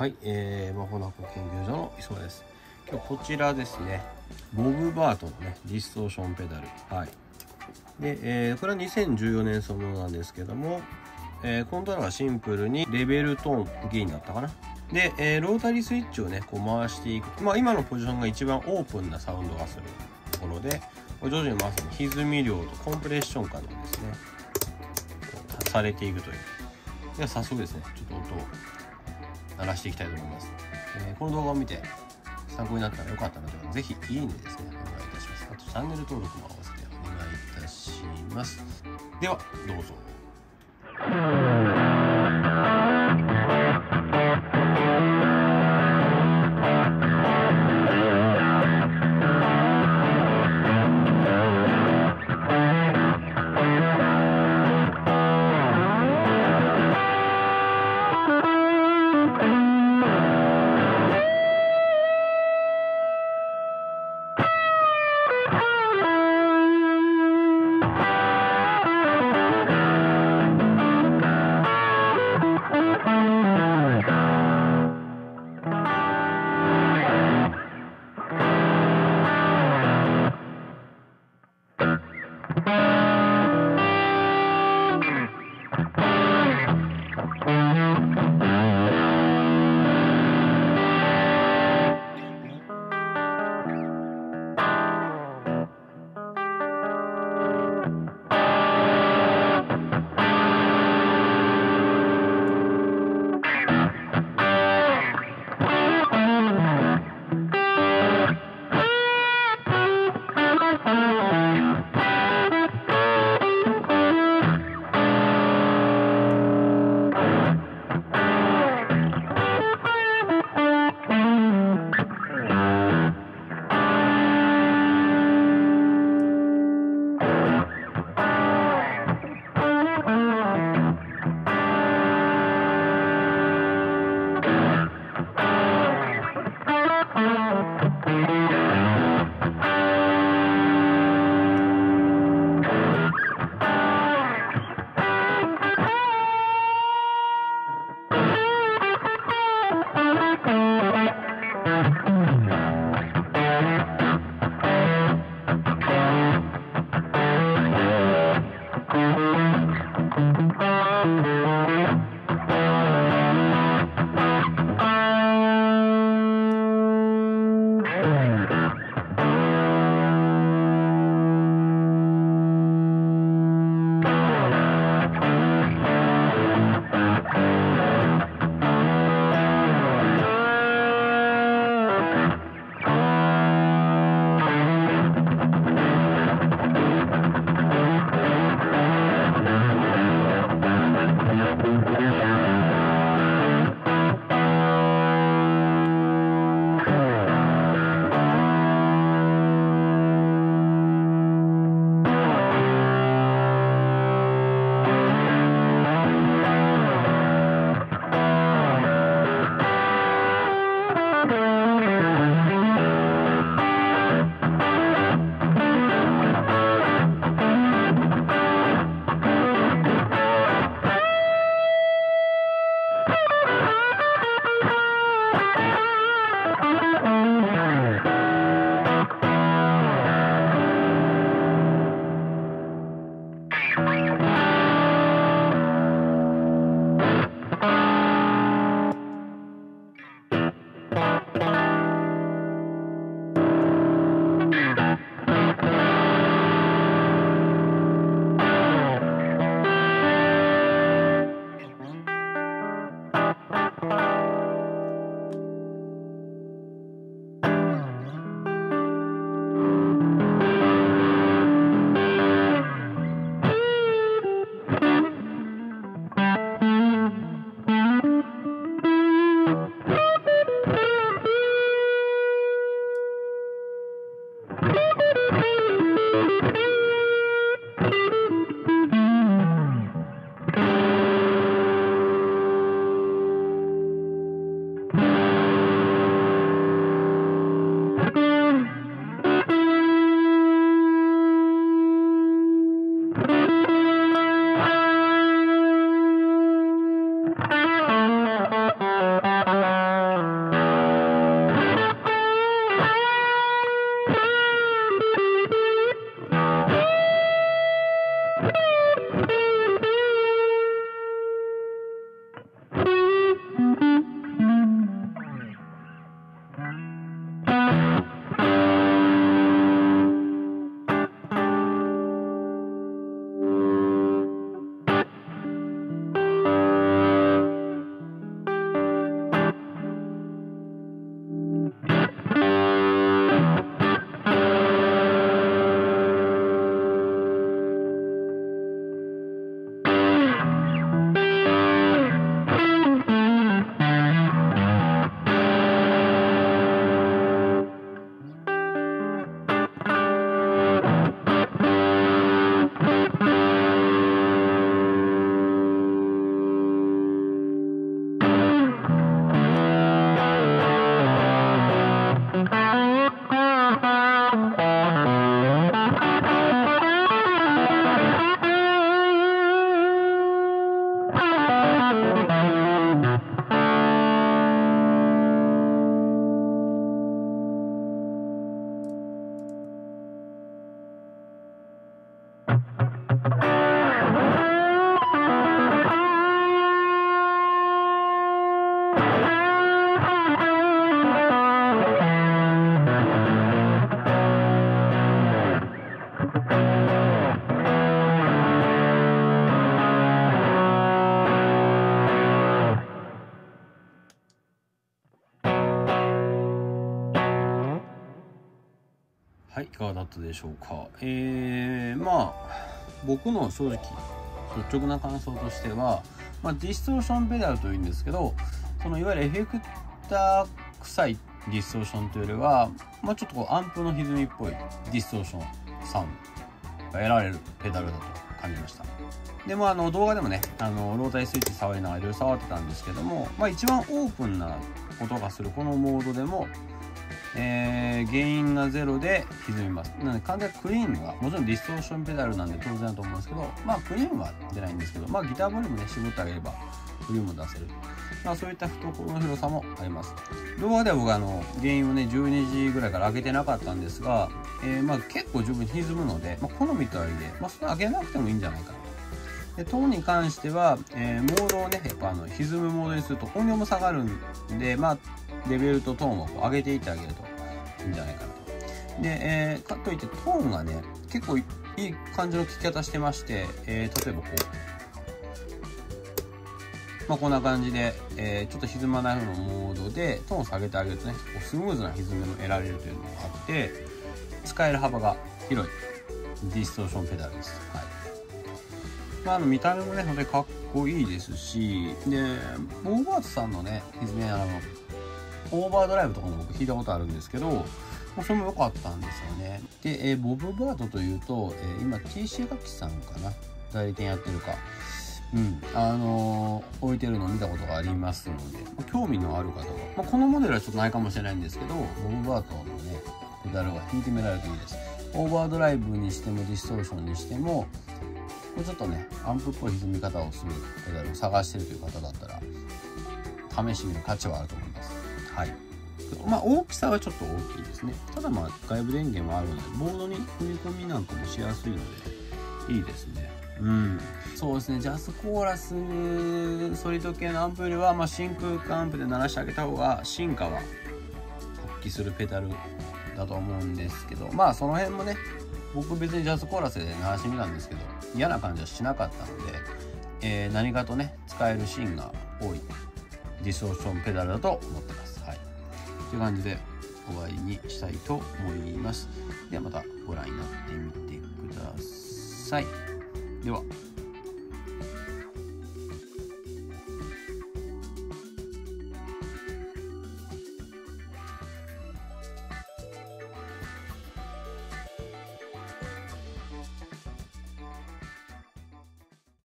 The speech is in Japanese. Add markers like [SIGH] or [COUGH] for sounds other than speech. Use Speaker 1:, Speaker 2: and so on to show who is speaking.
Speaker 1: はい、えー、魔法の箱研究所の磯です。今日こちらですね、ボブ・バートのね、ディストーションペダル。はい。で、えー、これは2014年そのものなんですけども、えー、コントローラーはシンプルにレベルトーンゲインだったかな。で、えー、ロータリースイッチをね、こう回していく。まあ今のポジションが一番オープンなサウンドがするところで、徐々に回すに歪み量とコンプレッション感がですね、されていくという。では早速ですね、ちょっと音を鳴らしていきたいと思います。えー、この動画を見て参考になったらよかったのでは、ぜひいいねですね、お願いいたします。あとチャンネル登録も合わせてお願いいたします。では、どうぞ。you [LAUGHS] はいいかがだったでしょうか。えー、まあ僕の正直率直な感想としては、まあ、ディストーションペダルというんですけどそのいわゆるエフェクター臭いディストーションというよりは、まあ、ちょっとこうアンプの歪みっぽいディストーションサウンドが得られるペダルだと感じました。でもあの動画でもねあのロータイスイッチ触りながらいろいろ触ってたんですけども、まあ、一番オープンな音がするこのモードでもえー、原因がゼロで歪みます。なので完全クリーンが、もちろんディストーションペダルなんで当然だと思うんですけど、まあクリーンは出ないんですけど、まあギターボリュームね、絞ってあげればクリューンも出せる。まあそういった懐の広さもあります。動画では僕あの、原因をね、12時ぐらいから上げてなかったんですが、えー、まあ結構十分歪むので、まあ好みとはいえ、まあそれ上げなくてもいいんじゃないかなでトーンに関しては、えー、モードをね、やっぱあの歪むモードにすると音量も下がるんで、まあ、レベルとトーンを上げていってあげるといいんじゃないかなと。で、えー、かといってトーンがね、結構いい感じの聞き方してまして、えー、例えばこう、まあ、こんな感じで、えー、ちょっと歪まないのモードでトーンを下げてあげるとね、スムーズな歪みも得られるというのがあって、使える幅が広いディストーションペダルです。はい。まあ、あの見た目もね、本当にかっこいいですし、で、ボブ・バートさんのね、歪みあの、オーバードライブとかも僕聞いたことあるんですけど、それも良かったんですよね。で、えー、ボブ・バートというと、えー、今 TC 楽器さんかな？代理店やってるか。うん、あのー、置いてるの見たことがありますので、まあ、興味のある方は、まあ、このモデルはちょっとないかもしれないんですけど、ボブ・バートのね、ペダルが弾いてみられるといいです。オーバードライブにしてもディストーションにしても、これちょっとね、アンプっぽい歪み方をするペダルを探してるという方だったら、試してみる価値はあると思います。はい。まあ大きさはちょっと大きいですね。ただまあ外部電源もあるので、ボードに組み込みなんかもしやすいので、いいですね。うん。そうですね、ジャズコーラス、ソリッド系のアンプよりは、まあ真空管アンプで鳴らしてあげた方が進化は発揮するペダルだと思うんですけど、まあその辺もね、僕別にジャズコーラスで鳴らしてみたんですけど、嫌な感じはしなかったので、えー、何かとね、使えるシーンが多いディソーションペダルだと思ってます。という感じで終わりにしたいと思います。ではまたご覧になってみてください。では。